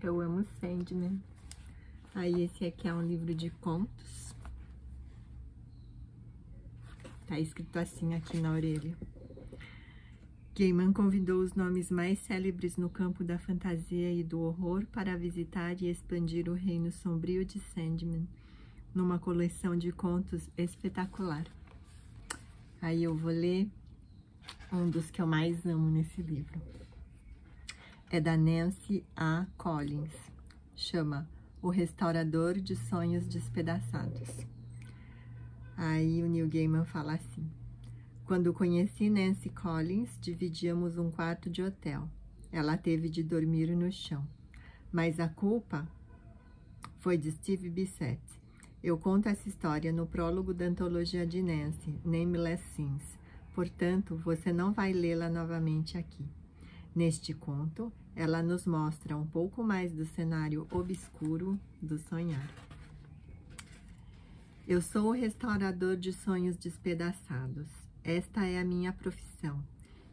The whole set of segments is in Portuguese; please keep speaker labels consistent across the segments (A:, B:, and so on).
A: Eu amo Sandman. Aí esse aqui é um livro de contos. Tá escrito assim aqui na orelha. Gaiman convidou os nomes mais célebres no campo da fantasia e do horror para visitar e expandir o reino sombrio de Sandman, numa coleção de contos espetacular. Aí eu vou ler um dos que eu mais amo nesse livro. É da Nancy A. Collins. Chama O Restaurador de Sonhos Despedaçados. Aí o Neil Gaiman fala assim. Quando conheci Nancy Collins, dividíamos um quarto de hotel. Ela teve de dormir no chão. Mas a culpa foi de Steve Bissett. Eu conto essa história no prólogo da antologia de Nancy, Nameless Sins, portanto, você não vai lê-la novamente aqui. Neste conto, ela nos mostra um pouco mais do cenário obscuro do sonhar. Eu sou o restaurador de sonhos despedaçados. Esta é a minha profissão,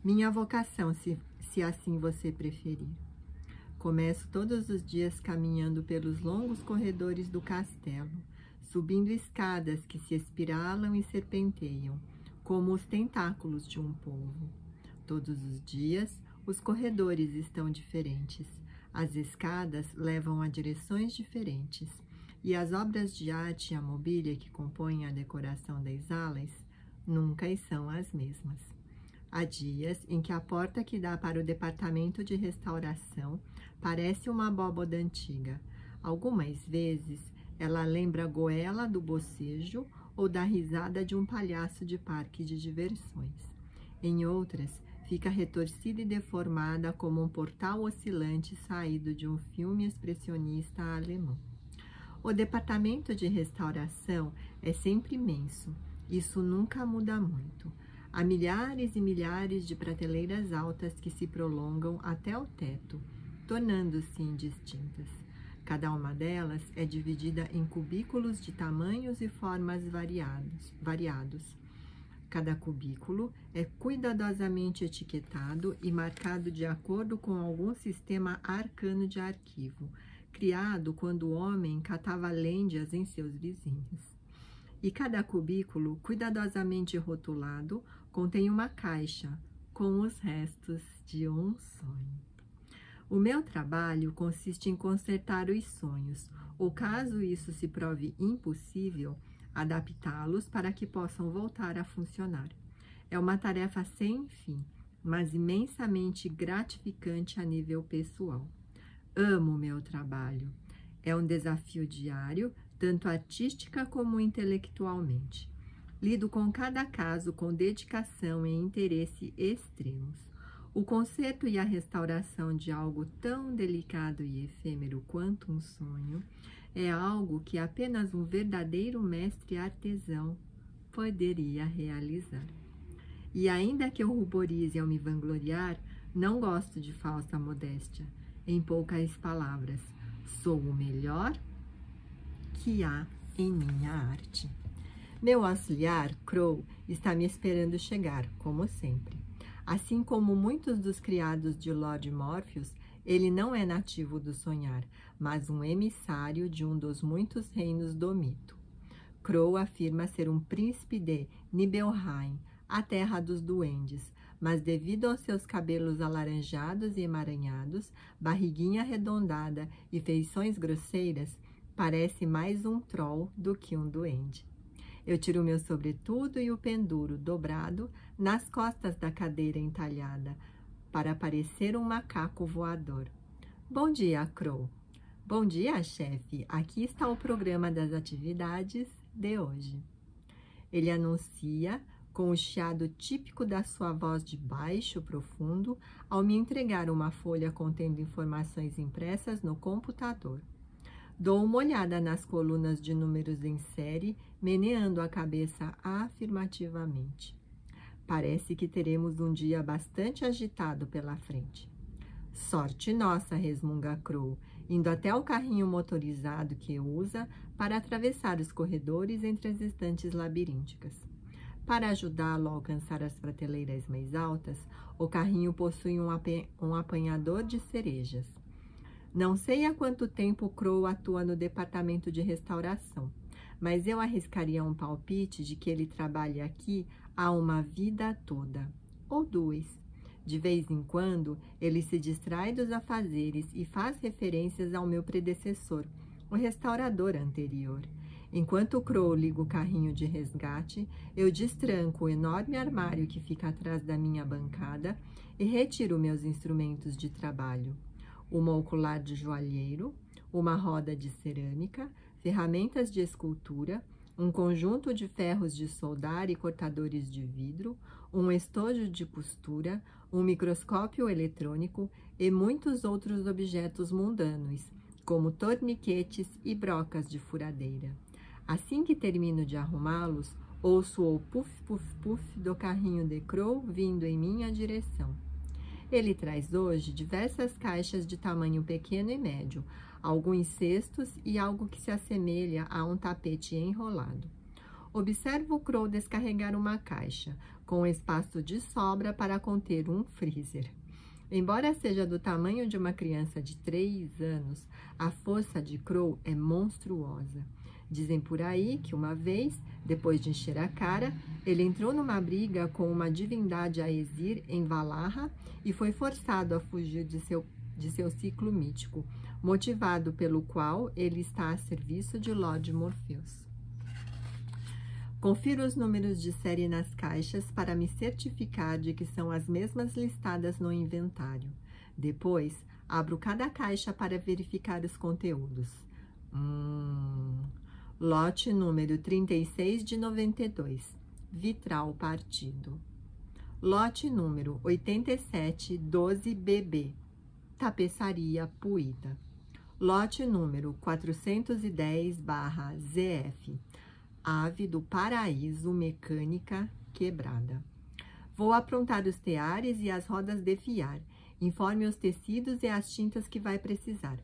A: minha vocação, se, se assim você preferir. Começo todos os dias caminhando pelos longos corredores do castelo, subindo escadas que se espiralam e serpenteiam, como os tentáculos de um polvo. Todos os dias, os corredores estão diferentes, as escadas levam a direções diferentes, e as obras de arte e a mobília que compõem a decoração das alas nunca são as mesmas. Há dias em que a porta que dá para o departamento de restauração parece uma abóboda antiga. Algumas vezes ela lembra a goela do bocejo ou da risada de um palhaço de parque de diversões. Em outras, fica retorcida e deformada como um portal oscilante saído de um filme expressionista alemão. O departamento de restauração é sempre imenso, isso nunca muda muito. Há milhares e milhares de prateleiras altas que se prolongam até o teto, tornando-se indistintas. Cada uma delas é dividida em cubículos de tamanhos e formas variados. variados. Cada cubículo é cuidadosamente etiquetado e marcado de acordo com algum sistema arcano de arquivo, criado quando o homem catava lêndias em seus vizinhos. E cada cubículo, cuidadosamente rotulado, contém uma caixa com os restos de um sonho. O meu trabalho consiste em consertar os sonhos, ou caso isso se prove impossível, adaptá-los para que possam voltar a funcionar. É uma tarefa sem fim, mas imensamente gratificante a nível pessoal. Amo meu trabalho. É um desafio diário, tanto artística como intelectualmente. Lido com cada caso com dedicação e interesse extremos. O conserto e a restauração de algo tão delicado e efêmero quanto um sonho é algo que apenas um verdadeiro mestre artesão poderia realizar. E ainda que eu ruborize ao me vangloriar, não gosto de falsa modéstia. Em poucas palavras, sou o melhor que há em minha arte. Meu auxiliar, Crow, está me esperando chegar, como sempre. Assim como muitos dos criados de Lord Morpheus, ele não é nativo do sonhar, mas um emissário de um dos muitos reinos do mito. Crow afirma ser um príncipe de Nibelheim, a terra dos duendes, mas devido aos seus cabelos alaranjados e emaranhados, barriguinha arredondada e feições grosseiras, parece mais um troll do que um duende. Eu tiro meu sobretudo e o penduro dobrado nas costas da cadeira entalhada, para parecer um macaco voador. Bom dia, Crow. Bom dia, chefe. Aqui está o programa das atividades de hoje. Ele anuncia com o chiado típico da sua voz de baixo profundo ao me entregar uma folha contendo informações impressas no computador. Dou uma olhada nas colunas de números em série, meneando a cabeça afirmativamente. Parece que teremos um dia bastante agitado pela frente. Sorte nossa, resmunga Crow, indo até o carrinho motorizado que usa para atravessar os corredores entre as estantes labirínticas. Para ajudá-lo a alcançar as prateleiras mais altas, o carrinho possui um, um apanhador de cerejas. Não sei há quanto tempo Crow atua no departamento de restauração, mas eu arriscaria um palpite de que ele trabalhe aqui há uma vida toda, ou duas. De vez em quando, ele se distrai dos afazeres e faz referências ao meu predecessor, o restaurador anterior. Enquanto Crow liga o carrinho de resgate, eu destranco o enorme armário que fica atrás da minha bancada e retiro meus instrumentos de trabalho. Uma ocular de joalheiro, uma roda de cerâmica, ferramentas de escultura, um conjunto de ferros de soldar e cortadores de vidro, um estojo de costura, um microscópio eletrônico e muitos outros objetos mundanos, como torniquetes e brocas de furadeira. Assim que termino de arrumá-los, ouço o puff, puff, puff do carrinho de Crow vindo em minha direção. Ele traz hoje diversas caixas de tamanho pequeno e médio, alguns cestos e algo que se assemelha a um tapete enrolado. Observo o Crow descarregar uma caixa, com espaço de sobra para conter um freezer. Embora seja do tamanho de uma criança de 3 anos, a força de Crow é monstruosa. Dizem por aí que uma vez, depois de encher a cara, ele entrou numa briga com uma divindade Aesir em Valarra e foi forçado a fugir de seu, de seu ciclo mítico, motivado pelo qual ele está a serviço de Lord Morpheus. Confiro os números de série nas caixas para me certificar de que são as mesmas listadas no inventário. Depois, abro cada caixa para verificar os conteúdos. Hum, lote número 36 de 92, vitral partido. Lote número 87 12BB, tapeçaria puída. Lote número 410/ZF, ave do paraíso mecânica quebrada. Vou aprontar os teares e as rodas de fiar. Informe os tecidos e as tintas que vai precisar.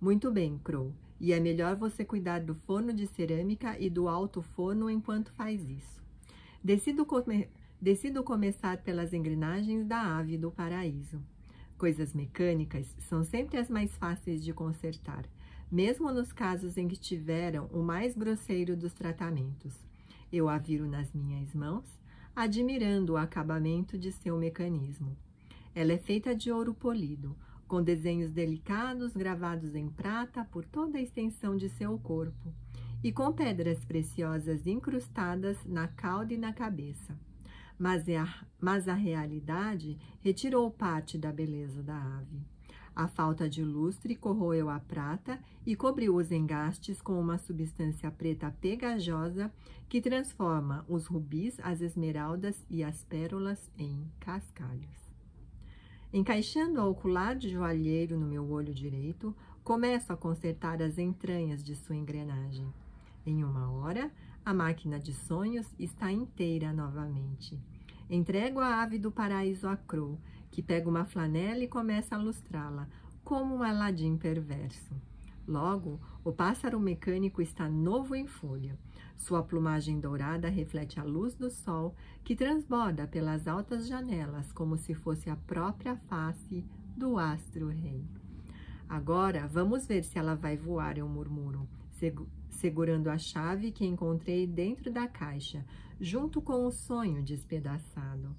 A: Muito bem, Crow. E é melhor você cuidar do forno de cerâmica e do alto forno enquanto faz isso. Decido, come decido começar pelas engrenagens da ave do paraíso. Coisas mecânicas são sempre as mais fáceis de consertar mesmo nos casos em que tiveram o mais grosseiro dos tratamentos. Eu a viro nas minhas mãos, admirando o acabamento de seu mecanismo. Ela é feita de ouro polido, com desenhos delicados gravados em prata por toda a extensão de seu corpo, e com pedras preciosas incrustadas na cauda e na cabeça. Mas, é a, mas a realidade retirou parte da beleza da ave. A falta de lustre corroeu a prata e cobriu os engastes com uma substância preta pegajosa que transforma os rubis, as esmeraldas e as pérolas em cascalhos. Encaixando o ocular de joalheiro no meu olho direito, começo a consertar as entranhas de sua engrenagem. Em uma hora, a máquina de sonhos está inteira novamente. Entrego a ave do paraíso a Crow, que pega uma flanela e começa a lustrá-la, como um aladim perverso. Logo, o pássaro mecânico está novo em folha. Sua plumagem dourada reflete a luz do sol que transborda pelas altas janelas como se fosse a própria face do astro-rei. Agora, vamos ver se ela vai voar, eu murmuro, segurando a chave que encontrei dentro da caixa, junto com o sonho despedaçado.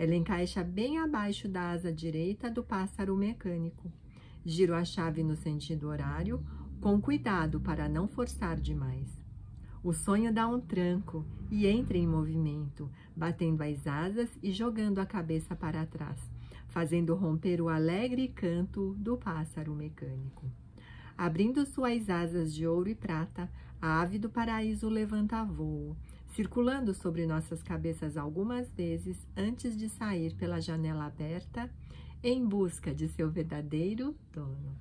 A: Ela encaixa bem abaixo da asa direita do pássaro mecânico. Giro a chave no sentido horário, com cuidado para não forçar demais. O sonho dá um tranco e entra em movimento, batendo as asas e jogando a cabeça para trás, fazendo romper o alegre canto do pássaro mecânico. Abrindo suas asas de ouro e prata, a ave do paraíso levanta voo, circulando sobre nossas cabeças algumas vezes antes de sair pela janela aberta em busca de seu verdadeiro dono.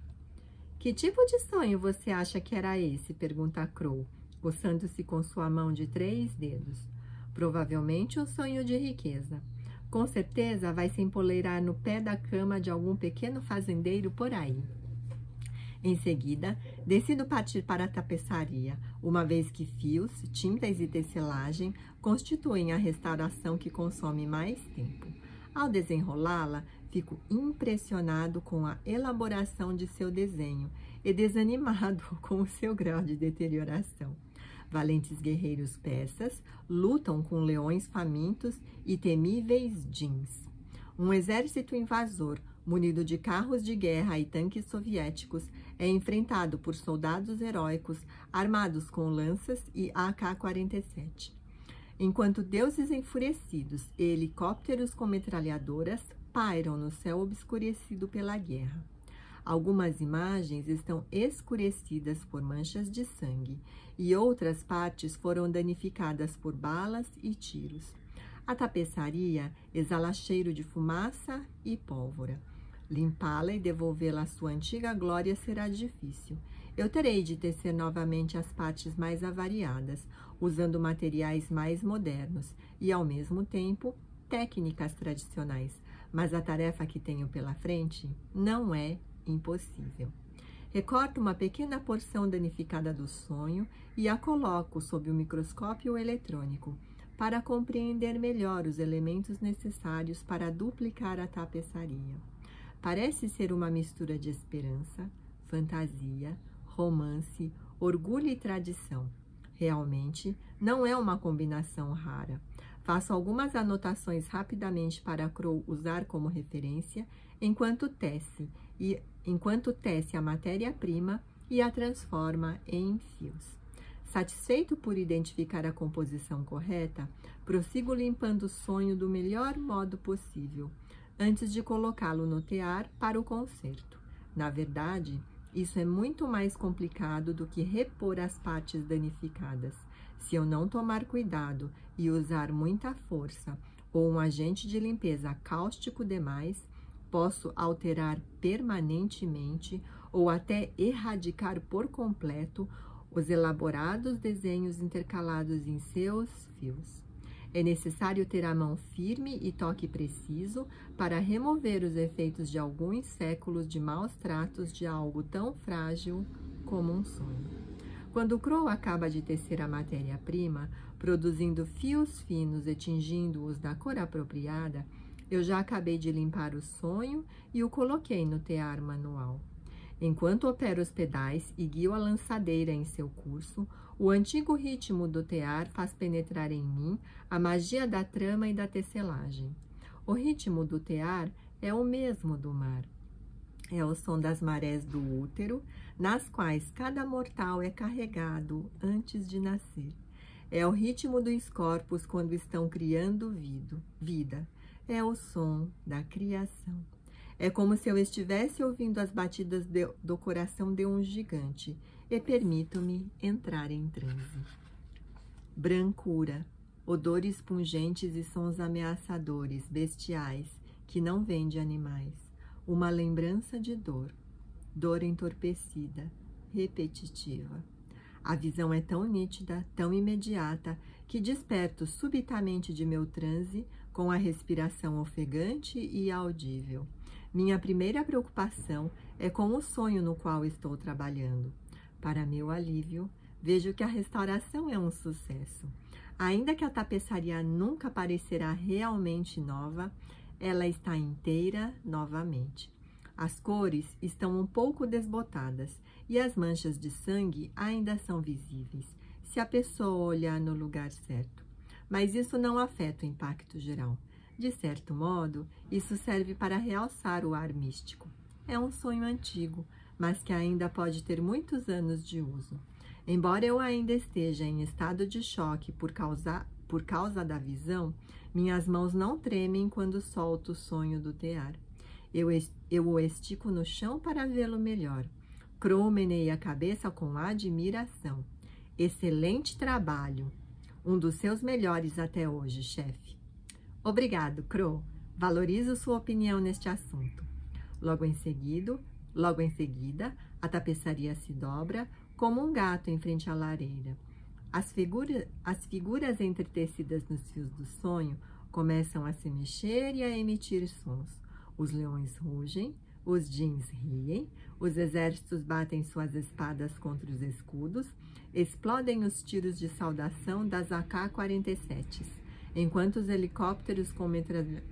A: Que tipo de sonho você acha que era esse? pergunta Crow, coçando-se com sua mão de três dedos. Provavelmente um sonho de riqueza. Com certeza vai se empoleirar no pé da cama de algum pequeno fazendeiro por aí. Em seguida, decido partir para a tapeçaria, uma vez que fios, tintas e tecelagem constituem a restauração que consome mais tempo. Ao desenrolá-la, Fico impressionado com a elaboração de seu desenho e desanimado com o seu grau de deterioração. Valentes guerreiros persas lutam com leões famintos e temíveis jeans. Um exército invasor, munido de carros de guerra e tanques soviéticos, é enfrentado por soldados heróicos armados com lanças e AK-47. Enquanto deuses enfurecidos e helicópteros com metralhadoras pairam no céu obscurecido pela guerra. Algumas imagens estão escurecidas por manchas de sangue e outras partes foram danificadas por balas e tiros. A tapeçaria exala cheiro de fumaça e pólvora. Limpá-la e devolvê-la à sua antiga glória será difícil. Eu terei de tecer novamente as partes mais avariadas, usando materiais mais modernos e, ao mesmo tempo, técnicas tradicionais. Mas a tarefa que tenho pela frente não é impossível. Recorto uma pequena porção danificada do sonho e a coloco sob o microscópio eletrônico para compreender melhor os elementos necessários para duplicar a tapeçaria. Parece ser uma mistura de esperança, fantasia, romance, orgulho e tradição. Realmente, não é uma combinação rara. Faço algumas anotações rapidamente para Crow usar como referência, enquanto tece e enquanto tece a matéria-prima e a transforma em fios. Satisfeito por identificar a composição correta, prossigo limpando o sonho do melhor modo possível, antes de colocá-lo no tear para o conserto. Na verdade, isso é muito mais complicado do que repor as partes danificadas. Se eu não tomar cuidado e usar muita força ou um agente de limpeza cáustico demais, posso alterar permanentemente ou até erradicar por completo os elaborados desenhos intercalados em seus fios. É necessário ter a mão firme e toque preciso para remover os efeitos de alguns séculos de maus tratos de algo tão frágil como um sonho. Quando o Crow acaba de tecer a matéria-prima, produzindo fios finos e tingindo-os da cor apropriada, eu já acabei de limpar o sonho e o coloquei no tear manual. Enquanto opero os pedais e guio a lançadeira em seu curso, o antigo ritmo do tear faz penetrar em mim a magia da trama e da tecelagem. O ritmo do tear é o mesmo do mar. É o som das marés do útero, nas quais cada mortal é carregado antes de nascer. É o ritmo dos corpos quando estão criando vida é o som da criação. É como se eu estivesse ouvindo as batidas de, do coração de um gigante e permito-me entrar em transe. Brancura, odores pungentes e sons ameaçadores, bestiais, que não vêm de animais. Uma lembrança de dor, dor entorpecida, repetitiva. A visão é tão nítida, tão imediata, que desperto subitamente de meu transe com a respiração ofegante e audível. Minha primeira preocupação é com o sonho no qual estou trabalhando. Para meu alívio, vejo que a restauração é um sucesso. Ainda que a tapeçaria nunca parecerá realmente nova, ela está inteira novamente. As cores estão um pouco desbotadas e as manchas de sangue ainda são visíveis, se a pessoa olhar no lugar certo mas isso não afeta o impacto geral. De certo modo, isso serve para realçar o ar místico. É um sonho antigo, mas que ainda pode ter muitos anos de uso. Embora eu ainda esteja em estado de choque por causa, por causa da visão, minhas mãos não tremem quando solto o sonho do tear. Eu, eu o estico no chão para vê-lo melhor. Crow meneia a cabeça com admiração. Excelente trabalho! Um dos seus melhores até hoje, chefe. Obrigado, Crow. Valorizo sua opinião neste assunto. Logo em seguida, logo em seguida, a tapeçaria se dobra como um gato em frente à lareira. As, figura, as figuras entretecidas nos fios do sonho começam a se mexer e a emitir sons. Os leões rugem, os jeans riem, os exércitos batem suas espadas contra os escudos, explodem os tiros de saudação das AK-47, enquanto os helicópteros com,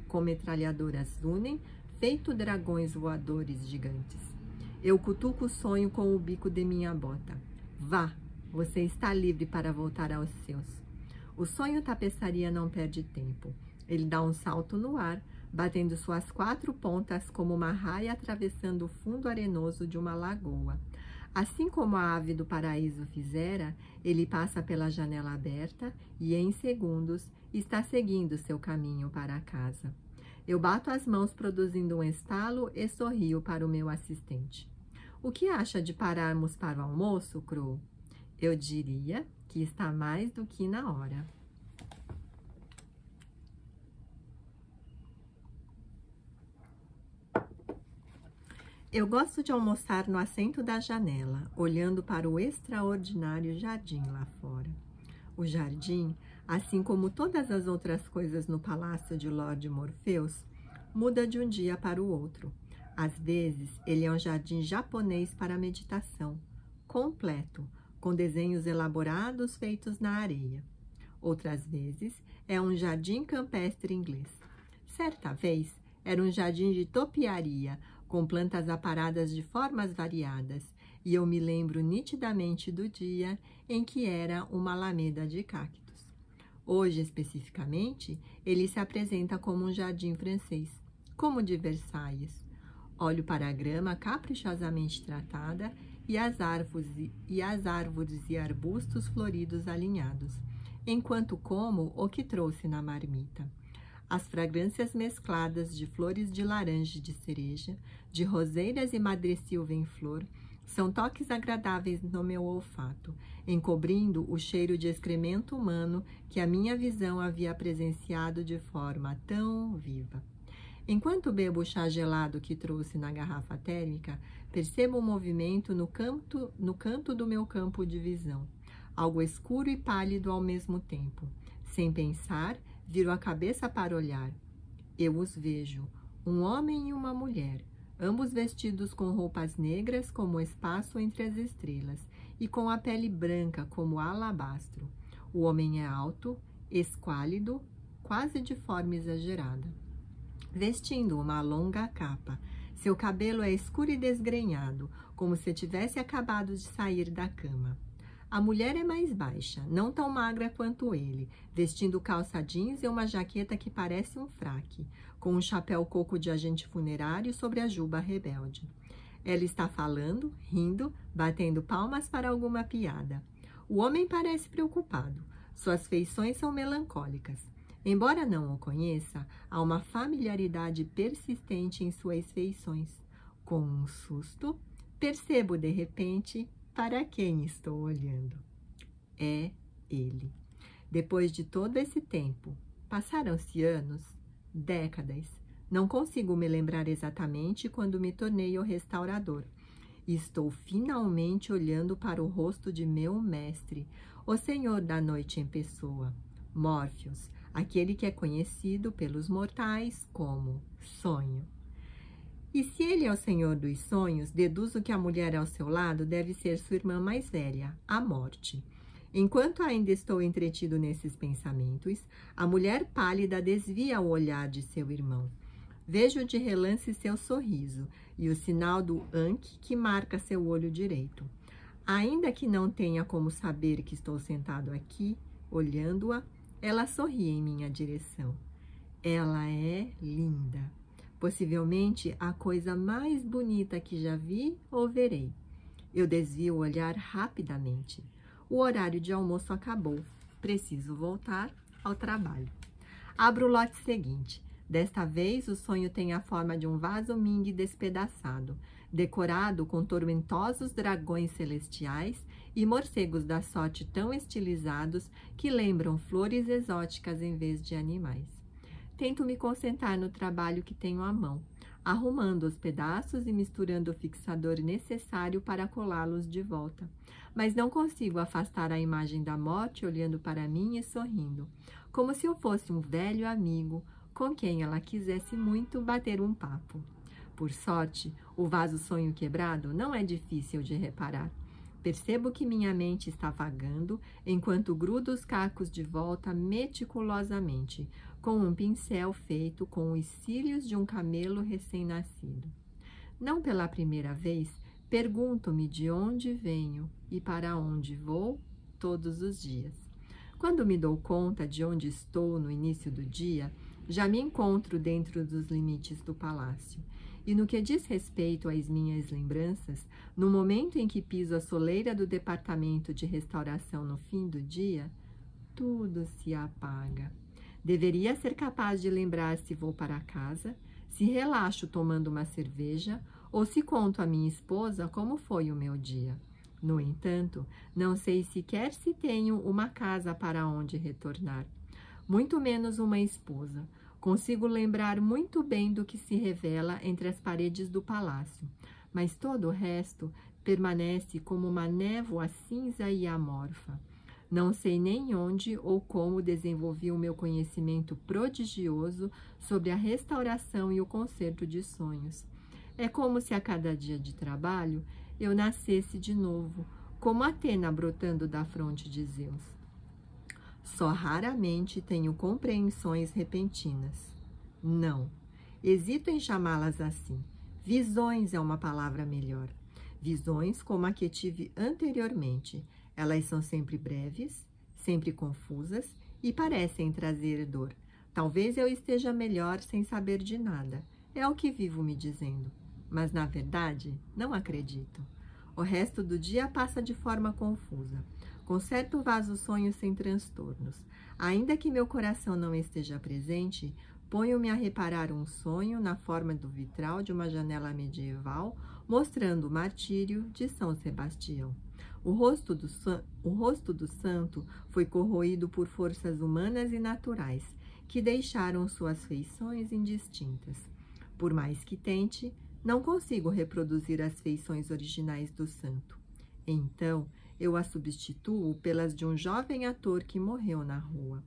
A: com metralhadoras unem, feito dragões voadores gigantes. Eu cutuco o sonho com o bico de minha bota. Vá, você está livre para voltar aos seus. O sonho tapeçaria não perde tempo. Ele dá um salto no ar, batendo suas quatro pontas como uma raia atravessando o fundo arenoso de uma lagoa. Assim como a ave do paraíso fizera, ele passa pela janela aberta e, em segundos, está seguindo seu caminho para casa. Eu bato as mãos produzindo um estalo e sorrio para o meu assistente. O que acha de pararmos para o almoço, Crow? Eu diria que está mais do que na hora. Eu gosto de almoçar no assento da janela, olhando para o extraordinário jardim lá fora. O jardim, assim como todas as outras coisas no palácio de Lord Morpheus, muda de um dia para o outro. Às vezes, ele é um jardim japonês para meditação, completo, com desenhos elaborados feitos na areia. Outras vezes, é um jardim campestre inglês. Certa vez, era um jardim de topiaria, com plantas aparadas de formas variadas, e eu me lembro nitidamente do dia em que era uma alameda de cactos. Hoje, especificamente, ele se apresenta como um jardim francês, como de Versailles. Olho para a grama caprichosamente tratada e as árvores e, as árvores e arbustos floridos alinhados, enquanto como o que trouxe na marmita as fragrâncias mescladas de flores de laranja e de cereja, de roseiras e madressilva em flor, são toques agradáveis no meu olfato, encobrindo o cheiro de excremento humano que a minha visão havia presenciado de forma tão viva. Enquanto bebo o chá gelado que trouxe na garrafa térmica, percebo um movimento no canto, no canto do meu campo de visão, algo escuro e pálido ao mesmo tempo. Sem pensar, Viro a cabeça para olhar. Eu os vejo, um homem e uma mulher, ambos vestidos com roupas negras como espaço entre as estrelas e com a pele branca como alabastro. O homem é alto, esquálido, quase de forma exagerada, vestindo uma longa capa. Seu cabelo é escuro e desgrenhado, como se tivesse acabado de sair da cama. A mulher é mais baixa, não tão magra quanto ele, vestindo calça jeans e uma jaqueta que parece um fraque, com um chapéu coco de agente funerário sobre a juba rebelde. Ela está falando, rindo, batendo palmas para alguma piada. O homem parece preocupado. Suas feições são melancólicas. Embora não o conheça, há uma familiaridade persistente em suas feições. Com um susto, percebo de repente para quem estou olhando? É ele. Depois de todo esse tempo, passaram-se anos, décadas. Não consigo me lembrar exatamente quando me tornei o restaurador. Estou finalmente olhando para o rosto de meu mestre, o Senhor da Noite em pessoa, Morpheus, aquele que é conhecido pelos mortais como Sonho. E se ele é o senhor dos sonhos, deduzo que a mulher ao seu lado deve ser sua irmã mais velha, a morte. Enquanto ainda estou entretido nesses pensamentos, a mulher pálida desvia o olhar de seu irmão. Vejo de relance seu sorriso e o sinal do Anki que marca seu olho direito. Ainda que não tenha como saber que estou sentado aqui, olhando-a, ela sorri em minha direção. Ela é linda. Possivelmente a coisa mais bonita que já vi ou verei. Eu desvio o olhar rapidamente. O horário de almoço acabou. Preciso voltar ao trabalho. Abro o lote seguinte. Desta vez, o sonho tem a forma de um vaso Ming despedaçado, decorado com tormentosos dragões celestiais e morcegos da sorte tão estilizados que lembram flores exóticas em vez de animais. Tento me concentrar no trabalho que tenho à mão, arrumando os pedaços e misturando o fixador necessário para colá-los de volta. Mas não consigo afastar a imagem da morte olhando para mim e sorrindo, como se eu fosse um velho amigo com quem ela quisesse muito bater um papo. Por sorte, o vaso sonho quebrado não é difícil de reparar. Percebo que minha mente está vagando enquanto grudo os cacos de volta meticulosamente, com um pincel feito com os cílios de um camelo recém-nascido. Não pela primeira vez, pergunto-me de onde venho e para onde vou todos os dias. Quando me dou conta de onde estou no início do dia, já me encontro dentro dos limites do palácio. E no que diz respeito às minhas lembranças, no momento em que piso a soleira do departamento de restauração no fim do dia, tudo se apaga. Deveria ser capaz de lembrar se vou para casa, se relaxo tomando uma cerveja ou se conto à minha esposa como foi o meu dia. No entanto, não sei sequer se tenho uma casa para onde retornar, muito menos uma esposa. Consigo lembrar muito bem do que se revela entre as paredes do palácio, mas todo o resto permanece como uma névoa cinza e amorfa. Não sei nem onde ou como desenvolvi o meu conhecimento prodigioso sobre a restauração e o concerto de sonhos. É como se a cada dia de trabalho eu nascesse de novo, como Atena brotando da fronte de Zeus. Só raramente tenho compreensões repentinas. Não, hesito em chamá-las assim. Visões é uma palavra melhor. Visões como a que tive anteriormente. Elas são sempre breves, sempre confusas e parecem trazer dor. Talvez eu esteja melhor sem saber de nada. É o que vivo me dizendo mas na verdade não acredito. O resto do dia passa de forma confusa. Conserto vaso sonho sem transtornos. Ainda que meu coração não esteja presente, ponho-me a reparar um sonho na forma do vitral de uma janela medieval, mostrando o martírio de São Sebastião. O rosto, do, o rosto do santo foi corroído por forças humanas e naturais, que deixaram suas feições indistintas. Por mais que tente, não consigo reproduzir as feições originais do santo. Então, eu a substituo pelas de um jovem ator que morreu na rua.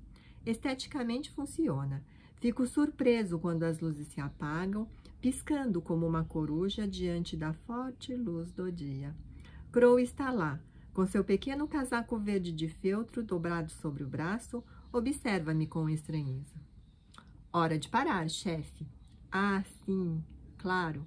A: Esteticamente funciona. Fico surpreso quando as luzes se apagam, piscando como uma coruja diante da forte luz do dia. Crow está lá, com seu pequeno casaco verde de feltro dobrado sobre o braço, observa-me com estranheza. Hora de parar, chefe. Ah, sim, claro.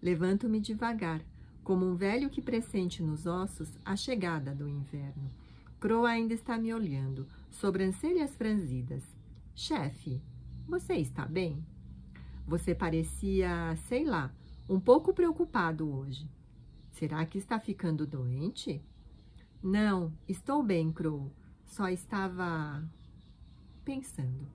A: Levanto-me devagar, como um velho que pressente nos ossos a chegada do inverno. Croa ainda está me olhando, sobrancelhas franzidas. Chefe, você está bem? Você parecia, sei lá, um pouco preocupado hoje. Será que está ficando doente? Não, estou bem, Crow. Só estava pensando.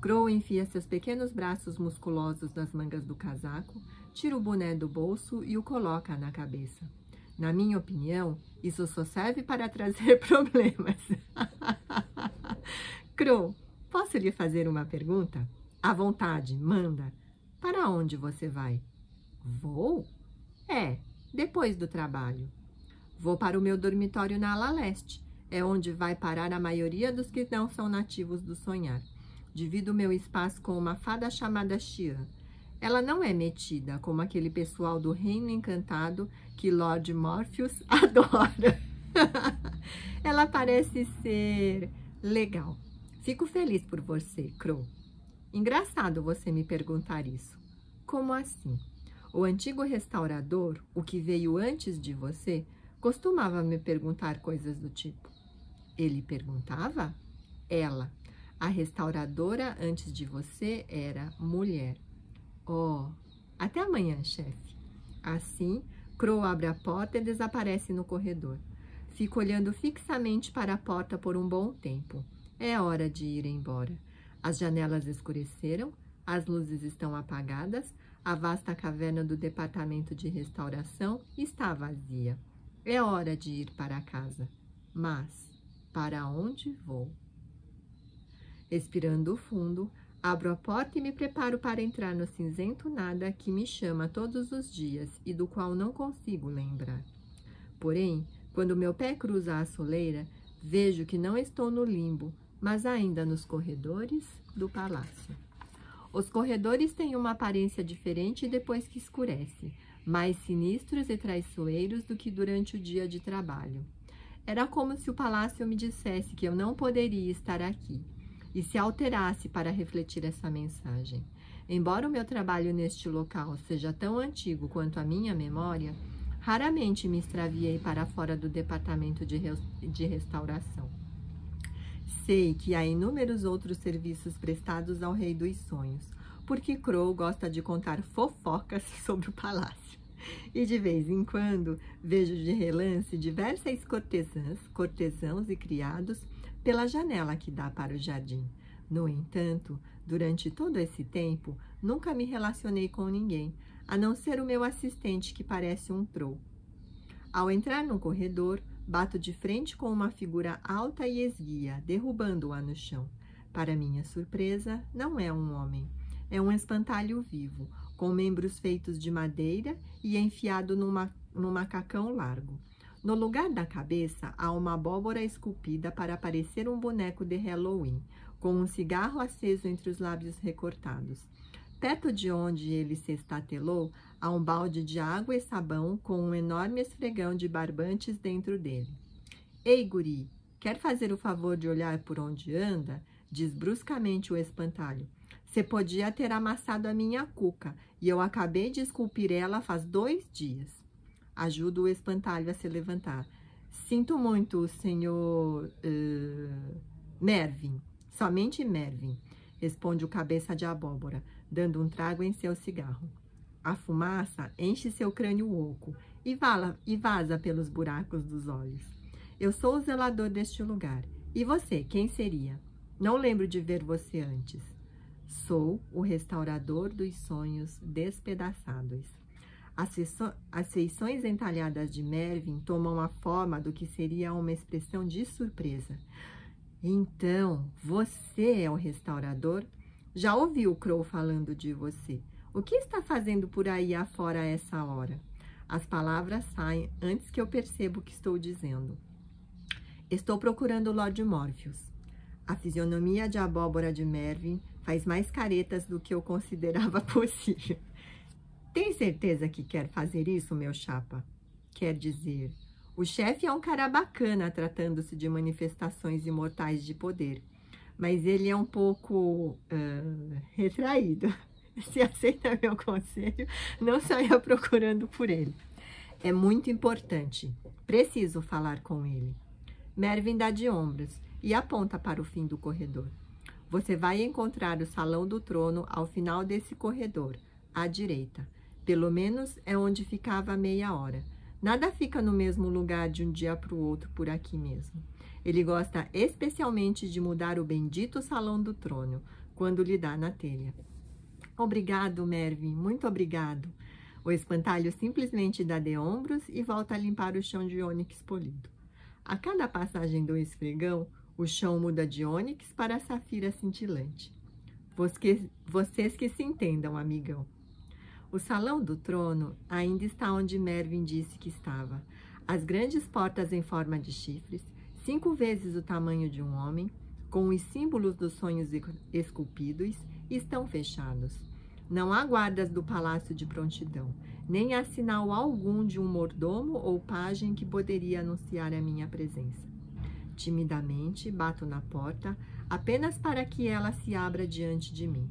A: Crow enfia seus pequenos braços musculosos nas mangas do casaco, tira o boné do bolso e o coloca na cabeça. Na minha opinião, isso só serve para trazer problemas. Crow, posso lhe fazer uma pergunta? À vontade, manda. Para onde você vai? Vou? É, depois do trabalho. Vou para o meu dormitório na ala leste. É onde vai parar a maioria dos que não são nativos do sonhar. Divido meu espaço com uma fada chamada Xian. Ela não é metida, como aquele pessoal do Reino Encantado que Lord Morpheus adora. Ela parece ser legal. Fico feliz por você, Crow. Engraçado você me perguntar isso. Como assim? O antigo restaurador, o que veio antes de você, costumava me perguntar coisas do tipo. Ele perguntava? Ela. A restauradora antes de você era mulher. Oh, até amanhã, chefe. Assim, Crow abre a porta e desaparece no corredor. Fico olhando fixamente para a porta por um bom tempo. É hora de ir embora. As janelas escureceram, as luzes estão apagadas, a vasta caverna do departamento de restauração está vazia. É hora de ir para casa. Mas, para onde vou? Expirando fundo, abro a porta e me preparo para entrar no cinzento nada que me chama todos os dias e do qual não consigo lembrar. Porém, quando meu pé cruza a soleira, vejo que não estou no limbo, mas ainda nos corredores do palácio. Os corredores têm uma aparência diferente depois que escurece, mais sinistros e traiçoeiros do que durante o dia de trabalho. Era como se o palácio me dissesse que eu não poderia estar aqui, e se alterasse para refletir essa mensagem. Embora o meu trabalho neste local seja tão antigo quanto a minha memória, raramente me extraviei para fora do departamento de, de restauração. Sei que há inúmeros outros serviços prestados ao Rei dos Sonhos, porque Crow gosta de contar fofocas sobre o palácio. E de vez em quando vejo de relance diversas cortesãs, cortesãos e criados pela janela que dá para o jardim. No entanto, durante todo esse tempo, nunca me relacionei com ninguém, a não ser o meu assistente que parece um troll. Ao entrar no corredor, bato de frente com uma figura alta e esguia, derrubando-a no chão. Para minha surpresa, não é um homem. É um espantalho vivo, com membros feitos de madeira e enfiado numa, num macacão largo. No lugar da cabeça, há uma abóbora esculpida para parecer um boneco de Halloween, com um cigarro aceso entre os lábios recortados. Perto de onde ele se estatelou, há um balde de água e sabão com um enorme esfregão de barbantes dentro dele. Ei, guri, quer fazer o favor de olhar por onde anda? Diz bruscamente o espantalho. Você podia ter amassado a minha cuca e eu acabei de esculpir ela faz dois dias. Ajudo o espantalho a se levantar. Sinto muito, senhor uh, Mervin. Somente Mervin, responde o cabeça de abóbora, dando um trago em seu cigarro. A fumaça enche seu crânio oco e, vala, e vaza pelos buracos dos olhos. Eu sou o zelador deste lugar. E você, quem seria? Não lembro de ver você antes. Sou o restaurador dos sonhos despedaçados. As feições entalhadas de Mervyn tomam a forma do que seria uma expressão de surpresa. Então, você é o restaurador? Já ouvi o Crow falando de você. O que está fazendo por aí afora a essa hora? As palavras saem antes que eu perceba o que estou dizendo. Estou procurando Lord Morpheus. A fisionomia de abóbora de Mervyn faz mais caretas do que eu considerava possível. Tem certeza que quer fazer isso, meu chapa? Quer dizer, o chefe é um cara bacana tratando-se de manifestações imortais de poder, mas ele é um pouco uh, retraído. Se aceita meu conselho, não saia procurando por ele. É muito importante. Preciso falar com ele. Mervyn dá de ombros e aponta para o fim do corredor. Você vai encontrar o salão do trono ao final desse corredor, à direita. Pelo menos é onde ficava meia hora. Nada fica no mesmo lugar de um dia para o outro por aqui mesmo. Ele gosta especialmente de mudar o bendito salão do trono, quando lhe dá na telha. Obrigado, Mervyn, muito obrigado. O espantalho simplesmente dá de ombros e volta a limpar o chão de ônix polido. A cada passagem do esfregão, o chão muda de ônix para safira cintilante. Vocês que se entendam, amigão. O salão do trono ainda está onde Mervyn disse que estava. As grandes portas em forma de chifres, cinco vezes o tamanho de um homem, com os símbolos dos sonhos esculpidos, estão fechados. Não há guardas do palácio de prontidão, nem há sinal algum de um mordomo ou pajem que poderia anunciar a minha presença. Timidamente bato na porta, apenas para que ela se abra diante de mim.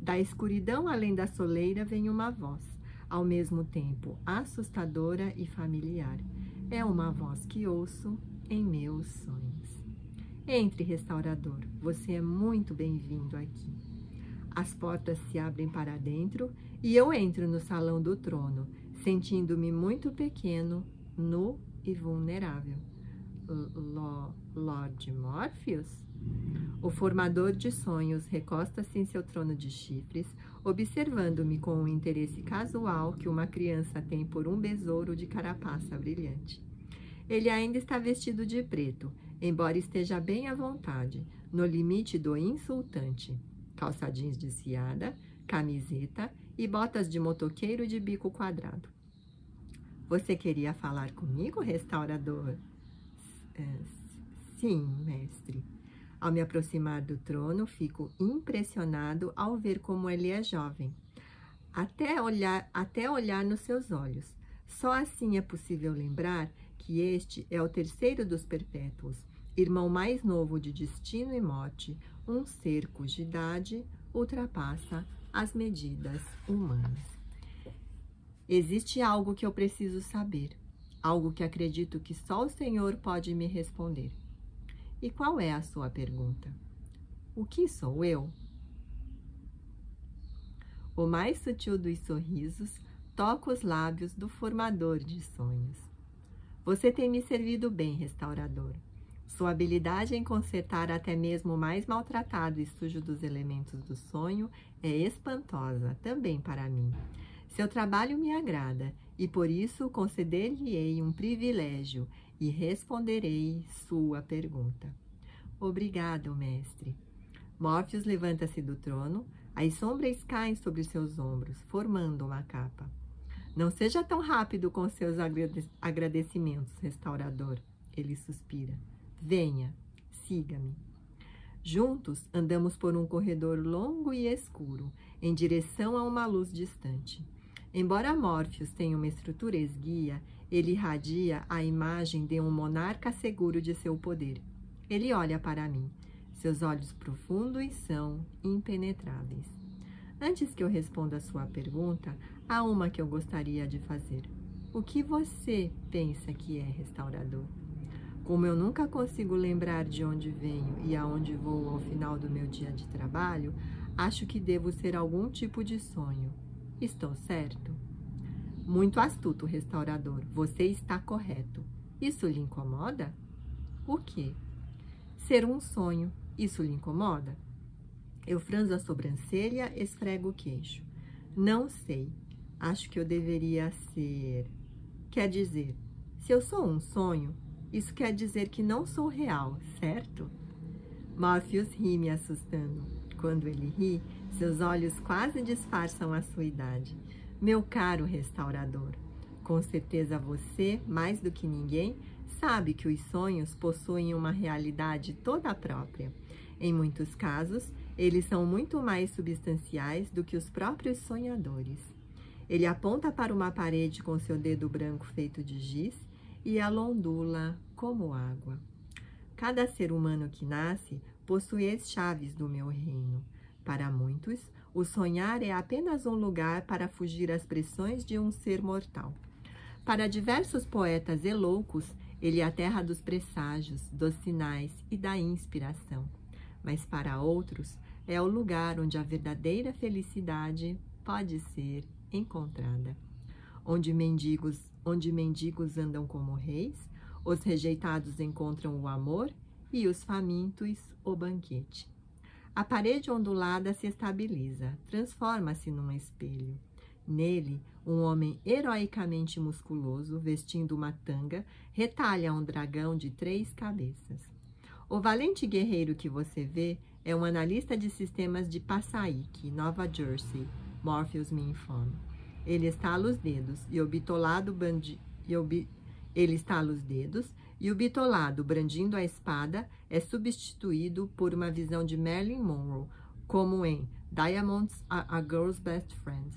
A: Da escuridão além da soleira vem uma voz, ao mesmo tempo assustadora e familiar. É uma voz que ouço em meus sonhos. Entre, restaurador, você é muito bem-vindo aqui. As portas se abrem para dentro e eu entro no salão do trono, sentindo-me muito pequeno, nu e vulnerável. Lord Morpheus? O formador de sonhos recosta-se em seu trono de chifres, observando-me com o interesse casual que uma criança tem por um besouro de carapaça brilhante. Ele ainda está vestido de preto, embora esteja bem à vontade, no limite do insultante. Calça jeans desfiada, camiseta e botas de motoqueiro de bico quadrado. Você queria falar comigo, restaurador? É, sim, mestre. Ao me aproximar do trono, fico impressionado ao ver como ele é jovem. Até olhar, até olhar nos seus olhos. Só assim é possível lembrar que este é o terceiro dos perpétuos irmão mais novo de destino e morte, um ser cuja idade ultrapassa as medidas humanas. Existe algo que eu preciso saber, algo que acredito que só o Senhor pode me responder. E qual é a sua pergunta? O que sou eu? O mais sutil dos sorrisos toca os lábios do formador de sonhos. Você tem me servido bem, restaurador. Sua habilidade em consertar até mesmo o mais maltratado e sujo dos elementos do sonho é espantosa também para mim. Seu trabalho me agrada e por isso conceder-lhe-ei um privilégio e responderei sua pergunta. Obrigado, mestre. Morpheus levanta-se do trono, as sombras caem sobre seus ombros, formando uma capa. Não seja tão rápido com seus agradecimentos, restaurador. Ele suspira. Venha, siga-me. Juntos andamos por um corredor longo e escuro, em direção a uma luz distante. Embora Morpheus tenha uma estrutura esguia, ele irradia a imagem de um monarca seguro de seu poder. Ele olha para mim. Seus olhos profundos são impenetráveis. Antes que eu responda a sua pergunta, há uma que eu gostaria de fazer. O que você pensa que é restaurador? Como eu nunca consigo lembrar de onde venho e aonde vou ao final do meu dia de trabalho, acho que devo ser algum tipo de sonho. Estou certo? Muito astuto, restaurador. Você está correto. Isso lhe incomoda? O quê? Ser um sonho. Isso lhe incomoda? Eu franzo a sobrancelha, esfrego o queixo. Não sei. Acho que eu deveria ser. Quer dizer, se eu sou um sonho, isso quer dizer que não sou real, certo? Morpheus ri me assustando. Quando ele ri, seus olhos quase disfarçam a sua idade. Meu caro restaurador, com certeza você, mais do que ninguém, sabe que os sonhos possuem uma realidade toda própria. Em muitos casos, eles são muito mais substanciais do que os próprios sonhadores. Ele aponta para uma parede com seu dedo branco feito de giz e a ondula como água. Cada ser humano que nasce possui as chaves do meu reino. Para muitos, o sonhar é apenas um lugar para fugir às pressões de um ser mortal. Para diversos poetas e loucos, ele é a terra dos presságios, dos sinais e da inspiração. Mas para outros, é o lugar onde a verdadeira felicidade pode ser encontrada. Onde mendigos onde mendigos andam como reis, os rejeitados encontram o amor e os famintos o banquete. A parede ondulada se estabiliza, transforma-se num espelho. Nele, um homem heroicamente musculoso, vestindo uma tanga, retalha um dragão de três cabeças. O valente guerreiro que você vê é um analista de sistemas de Passaic, Nova Jersey, Morpheus me informa. Ele estala os dedos e o bitolado bandi, o bi, ele estala os dedos e o bitolado, brandindo a espada, é substituído por uma visão de Marilyn Monroe, como em Diamonds a, a Girl's Best Friend.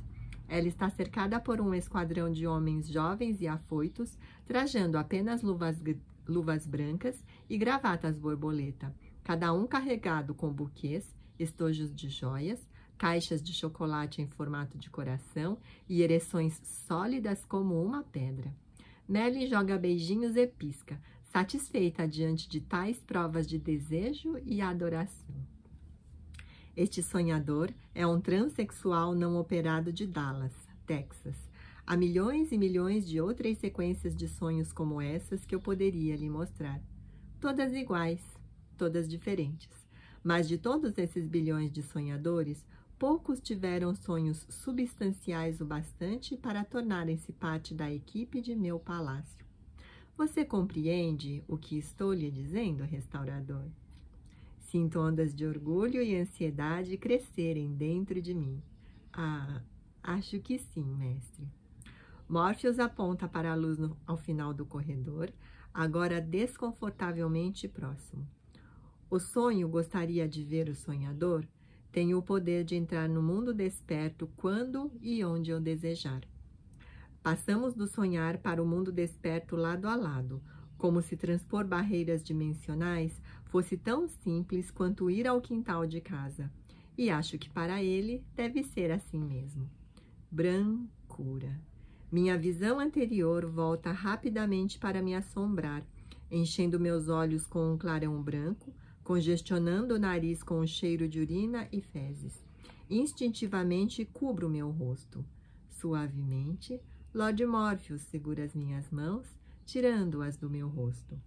A: Ela está cercada por um esquadrão de homens jovens e afoitos, trajando apenas luvas, luvas brancas e gravatas borboleta, cada um carregado com buquês, estojos de joias, caixas de chocolate em formato de coração e ereções sólidas como uma pedra. Melly joga beijinhos e pisca, satisfeita diante de tais provas de desejo e adoração. Este sonhador é um transexual não operado de Dallas, Texas. Há milhões e milhões de outras sequências de sonhos como essas que eu poderia lhe mostrar. Todas iguais, todas diferentes. Mas de todos esses bilhões de sonhadores, poucos tiveram sonhos substanciais o bastante para tornarem-se parte da equipe de meu palácio. Você compreende o que estou lhe dizendo, restaurador? Sinto ondas de orgulho e ansiedade crescerem dentro de mim. Ah, acho que sim, mestre. Morpheus aponta para a luz no, ao final do corredor, agora desconfortavelmente próximo. O sonho gostaria de ver o sonhador? Tenho o poder de entrar no mundo desperto quando e onde eu desejar. Passamos do sonhar para o mundo desperto lado a lado, como se transpor barreiras dimensionais fosse tão simples quanto ir ao quintal de casa. E acho que para ele deve ser assim mesmo. Brancura. Minha visão anterior volta rapidamente para me assombrar, enchendo meus olhos com um clarão branco, congestionando o nariz com o cheiro de urina e fezes. Instintivamente cubro meu rosto. Suavemente, Lord Morpheus segura as minhas mãos, tirando-as do meu rosto.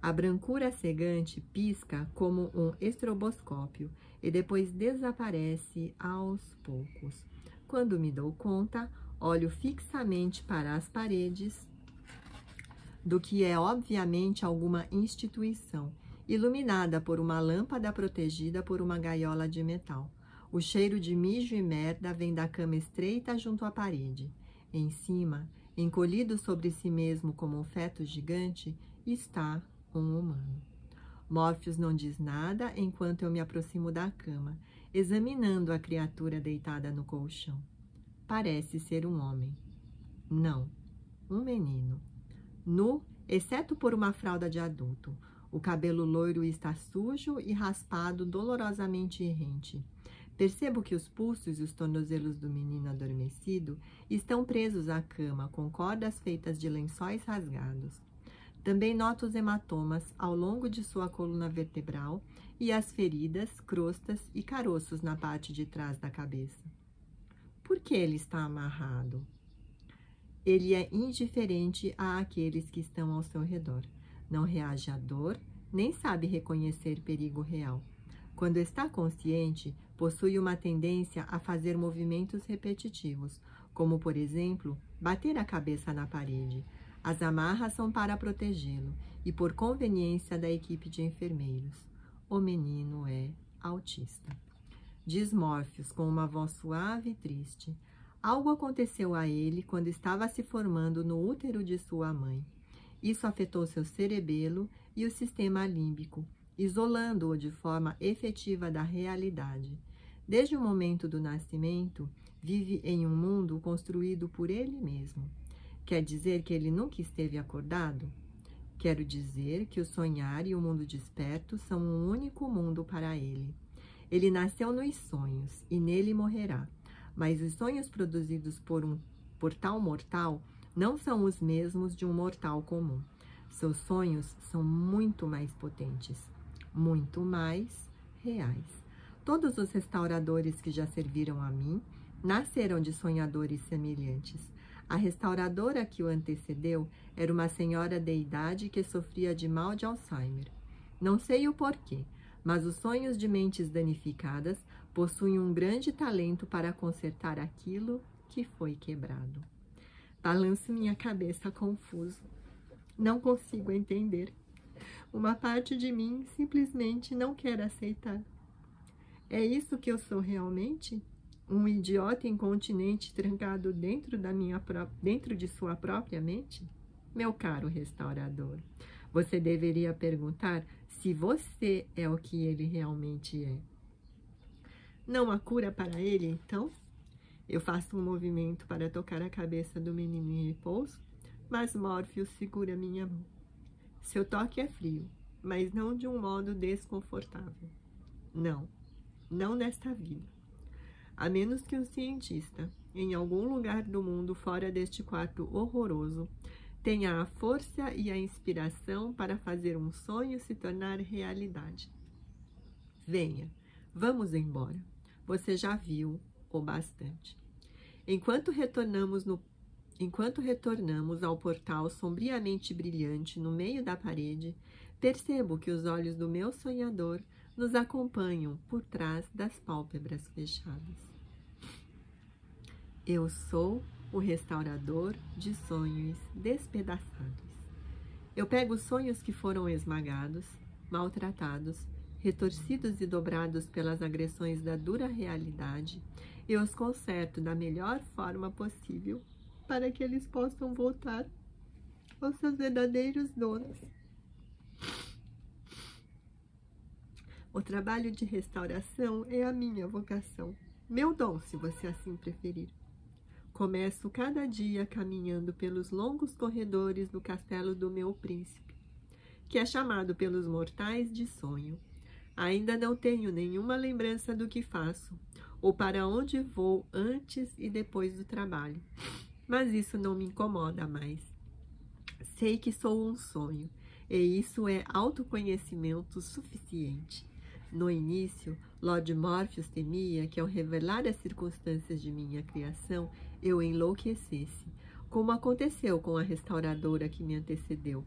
A: A brancura cegante pisca como um estroboscópio e depois desaparece aos poucos. Quando me dou conta, olho fixamente para as paredes do que é obviamente alguma instituição, iluminada por uma lâmpada protegida por uma gaiola de metal. O cheiro de mijo e merda vem da cama estreita junto à parede. Em cima, encolhido sobre si mesmo como um feto gigante, está um humano. Morpheus não diz nada enquanto eu me aproximo da cama, examinando a criatura deitada no colchão. Parece ser um homem. Não, um menino. Nu, exceto por uma fralda de adulto. O cabelo loiro está sujo e raspado, dolorosamente rente. Percebo que os pulsos e os tornozelos do menino adormecido estão presos à cama com cordas feitas de lençóis rasgados. Também noto os hematomas ao longo de sua coluna vertebral e as feridas, crostas e caroços na parte de trás da cabeça. Por que ele está amarrado? Ele é indiferente àqueles que estão ao seu redor. Não reage à dor, nem sabe reconhecer perigo real. Quando está consciente, possui uma tendência a fazer movimentos repetitivos, como, por exemplo, bater a cabeça na parede. As amarras são para protegê-lo e por conveniência da equipe de enfermeiros. O menino é autista. Diz Morpheus com uma voz suave e triste. Algo aconteceu a ele quando estava se formando no útero de sua mãe. Isso afetou seu cerebelo e o sistema límbico, isolando-o de forma efetiva da realidade. Desde o momento do nascimento, vive em um mundo construído por ele mesmo. Quer dizer que ele nunca esteve acordado? Quero dizer que o sonhar e o mundo desperto são um único mundo para ele. Ele nasceu nos sonhos e nele morrerá. Mas os sonhos produzidos por um por tal mortal não são os mesmos de um mortal comum. Seus sonhos são muito mais potentes muito mais reais. Todos os restauradores que já serviram a mim nasceram de sonhadores semelhantes. A restauradora que o antecedeu era uma senhora de idade que sofria de mal de Alzheimer. Não sei o porquê, mas os sonhos de mentes danificadas possuem um grande talento para consertar aquilo que foi quebrado. Balanço minha cabeça confuso. Não consigo entender. Uma parte de mim simplesmente não quer aceitar. É isso que eu sou realmente? Um idiota incontinente trancado dentro, da minha dentro de sua própria mente? Meu caro restaurador, você deveria perguntar se você é o que ele realmente é. Não há cura para ele, então? Eu faço um movimento para tocar a cabeça do menino em repouso, mas Morpheus segura minha mão. Seu toque é frio, mas não de um modo desconfortável. Não, não nesta vida. A menos que um cientista, em algum lugar do mundo fora deste quarto horroroso, tenha a força e a inspiração para fazer um sonho se tornar realidade. Venha, vamos embora. Você já viu bastante. Enquanto retornamos no Enquanto retornamos ao portal sombriamente brilhante no meio da parede, percebo que os olhos do meu sonhador nos acompanham por trás das pálpebras fechadas. Eu sou o restaurador de sonhos despedaçados. Eu pego os sonhos que foram esmagados, maltratados, retorcidos e dobrados pelas agressões da dura realidade e os conserto da melhor forma possível para que eles possam voltar aos seus verdadeiros donos. O trabalho de restauração é a minha vocação, meu dom, se você assim preferir. Começo cada dia caminhando pelos longos corredores do castelo do meu príncipe. que é chamado pelos mortais de sonho. Ainda não tenho nenhuma lembrança do que faço, ou para onde vou antes e depois do trabalho. Mas isso não me incomoda mais. Sei que sou um sonho, e isso é autoconhecimento suficiente. No início, Lord Morpheus temia que, ao revelar as circunstâncias de minha criação, eu enlouquecesse, como aconteceu com a restauradora que me antecedeu.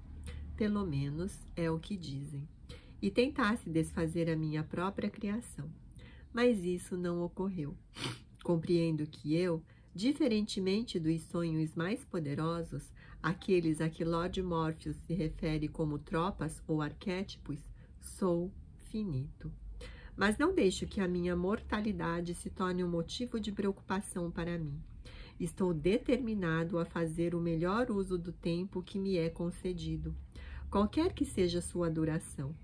A: Pelo menos é o que dizem. E tentasse desfazer a minha própria criação. Mas isso não ocorreu. Compreendo que eu, diferentemente dos sonhos mais poderosos, aqueles a que Lord Morpheus se refere como tropas ou arquétipos, sou finito. Mas não deixo que a minha mortalidade se torne um motivo de preocupação para mim. Estou determinado a fazer o melhor uso do tempo que me é concedido, qualquer que seja sua duração.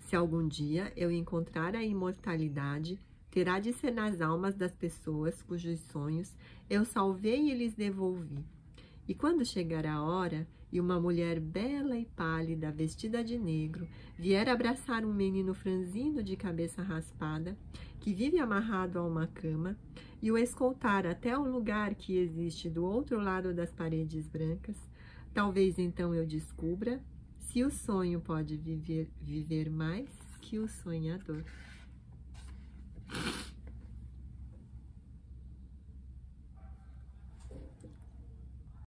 A: Se algum dia eu encontrar a imortalidade, terá de ser nas almas das pessoas cujos sonhos eu salvei e lhes devolvi. E quando chegar a hora, e uma mulher bela e pálida, vestida de negro, vier abraçar um menino franzino de cabeça raspada, que vive amarrado a uma cama, e o escoltar até o lugar que existe do outro lado das paredes brancas, talvez então eu descubra se o sonho pode viver, viver mais que o sonhador.